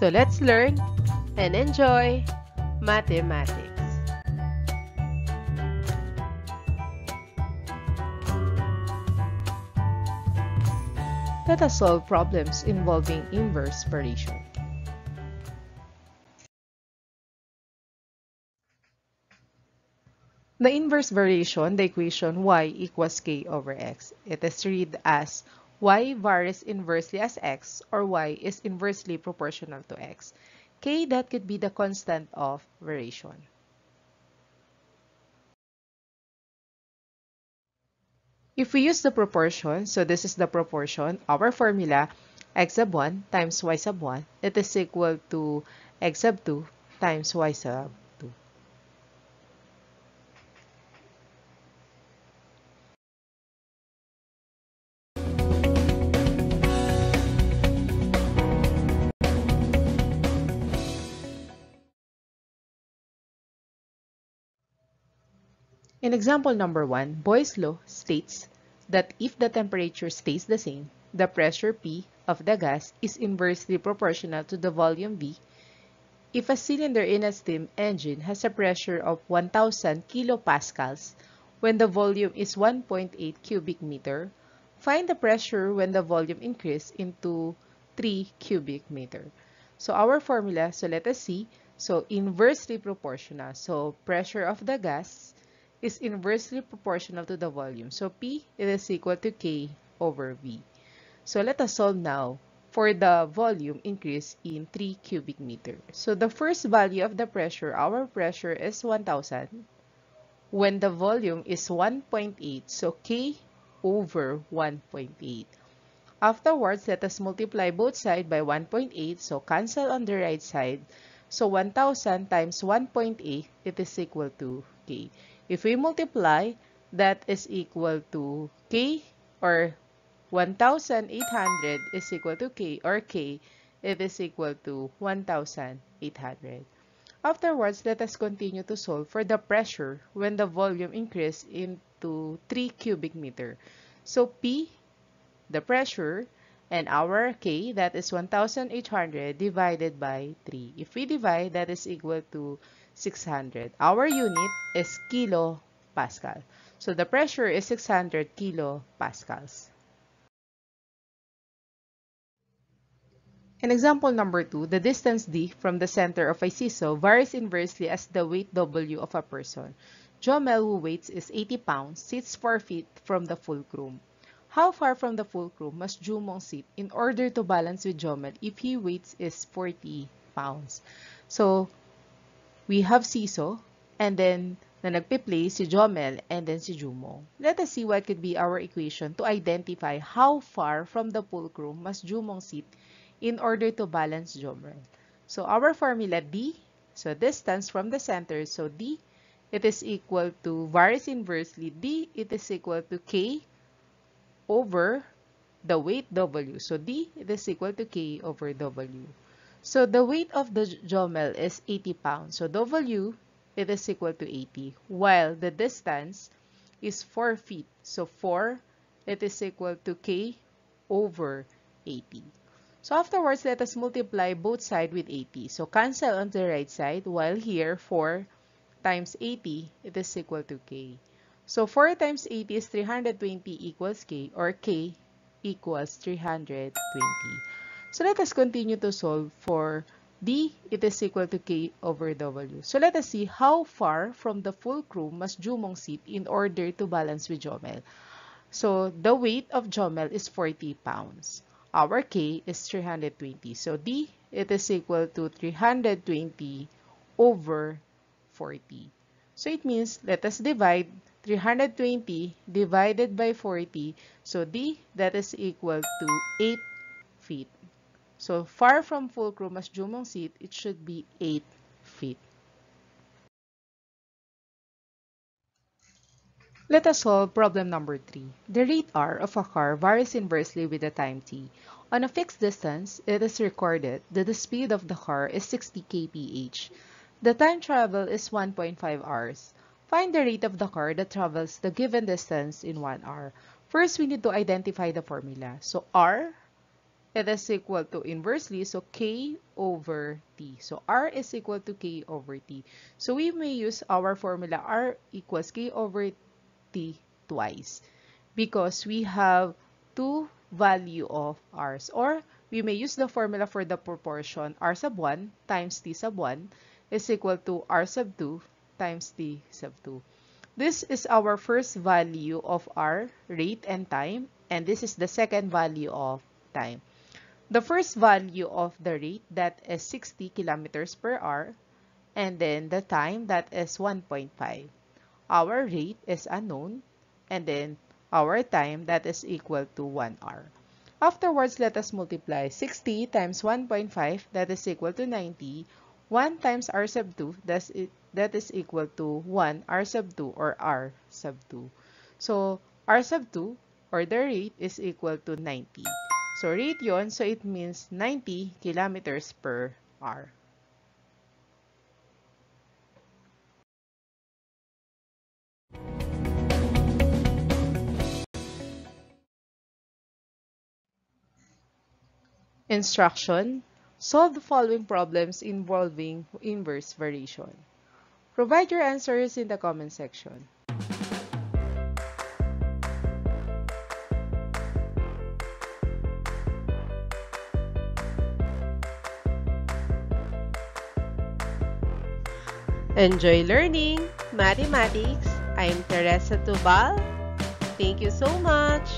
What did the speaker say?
So let's learn and enjoy mathematics. Let us solve problems involving inverse variation. The inverse variation, the equation y equals k over x. It is read as y varies inversely as x or y is inversely proportional to x. k that could be the constant of variation. If we use the proportion, so this is the proportion, our formula, x sub 1 times y sub 1, it is equal to x sub 2 times y sub In example number 1, Boyle's law states that if the temperature stays the same, the pressure P of the gas is inversely proportional to the volume V. If a cylinder in a steam engine has a pressure of 1000 kilopascals when the volume is 1.8 cubic meter, find the pressure when the volume increases into 3 cubic meter. So our formula, so let us see, so inversely proportional. So pressure of the gas is inversely proportional to the volume. So P is equal to K over V. So let us solve now for the volume increase in 3 cubic meter. So the first value of the pressure, our pressure is 1000 when the volume is 1.8. So K over 1.8. Afterwards, let us multiply both sides by 1.8. So cancel on the right side. So 1000 times 1.8, it is equal to K. If we multiply, that is equal to K or 1,800 is equal to K or K, it is equal to 1,800. Afterwards, let us continue to solve for the pressure when the volume increases into 3 cubic meter. So P, the pressure, and our K, that is 1,800 divided by 3. If we divide, that is equal to 600. Our unit is kilo pascal. So the pressure is 600 kilo pascals. In example number 2, the distance d from the center of a seesaw varies inversely as the weight w of a person. Jomel, who weighs is 80 pounds, sits 4 feet from the fulcrum. How far from the fulcrum must Jumong sit in order to balance with Jomel if he weighs is 40 pounds? So, we have Siso, and then na nagpe-play si Jomel and then si Jumong. Let us see what could be our equation to identify how far from the fulcrum must Jumong sit in order to balance Jomel. So our formula D, so distance from the center, so D, it is equal to varies inversely. D, it is equal to K over the weight W. So D, is equal to K over W. So the weight of the jomel is 80 pounds. So W, it is equal to 80. While the distance is 4 feet. So 4, it is equal to K over 80. So afterwards, let us multiply both sides with 80. So cancel on the right side, while here 4 times 80, it is equal to K. So 4 times 80 is 320 equals K, or K equals 320. So let us continue to solve for D, it is equal to K over W. So let us see how far from the fulcrum must Jumong sit in order to balance with Jomel. So the weight of Jomel is 40 pounds. Our K is 320. So D, it is equal to 320 over 40. So it means let us divide 320 divided by 40. So D, that is equal to 8 feet. So far from fulcrum as Jumong seat, it should be 8 feet. Let us solve problem number 3. The rate r of a car varies inversely with the time t. On a fixed distance, it is recorded that the speed of the car is 60 kph. The time travel is 1.5 hours. Find the rate of the car that travels the given distance in 1 hour. First, we need to identify the formula. So r it is equal to inversely, so k over t. So r is equal to k over t. So we may use our formula r equals k over t twice because we have two value of r's or we may use the formula for the proportion r sub 1 times t sub 1 is equal to r sub 2 times t sub 2. This is our first value of r rate and time and this is the second value of time. The first value of the rate that is 60 kilometers per hour and then the time that is 1.5. Our rate is unknown and then our time that is equal to 1 hour. Afterwards, let us multiply 60 times 1.5 that is equal to 90. 1 times r sub 2 that's it, that is equal to 1 r sub 2 or r sub 2. So, r sub 2 or the rate is equal to 90. So, rate yon, so it means 90 kilometers per hour. Instruction. Solve the following problems involving inverse variation. Provide your answers in the comment section. Enjoy learning mathematics. I'm Teresa Tubal. Thank you so much.